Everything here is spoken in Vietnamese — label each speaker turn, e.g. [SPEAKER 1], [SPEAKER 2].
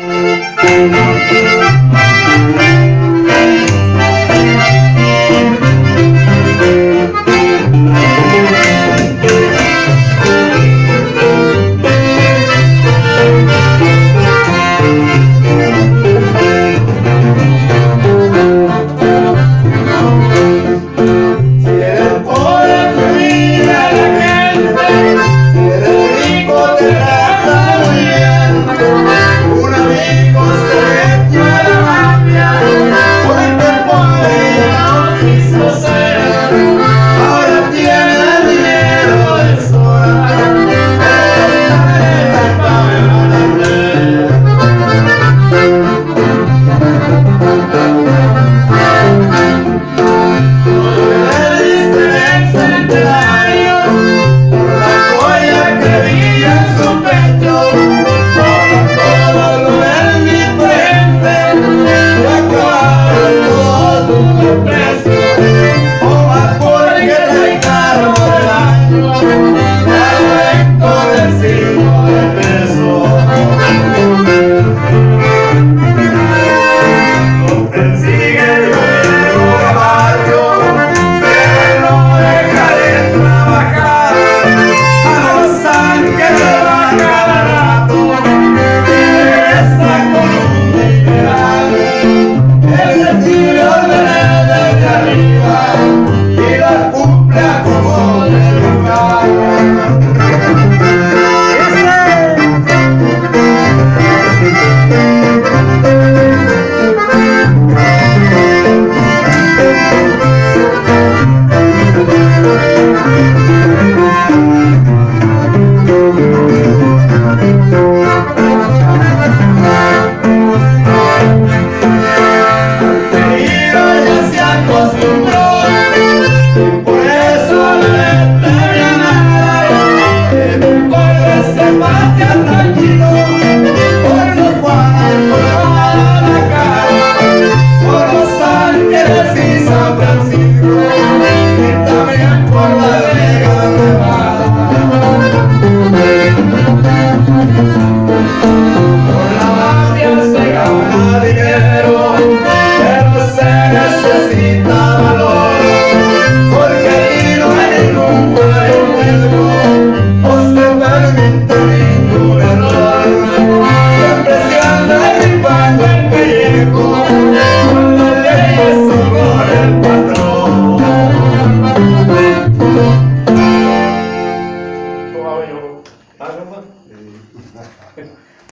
[SPEAKER 1] Thank you. vai.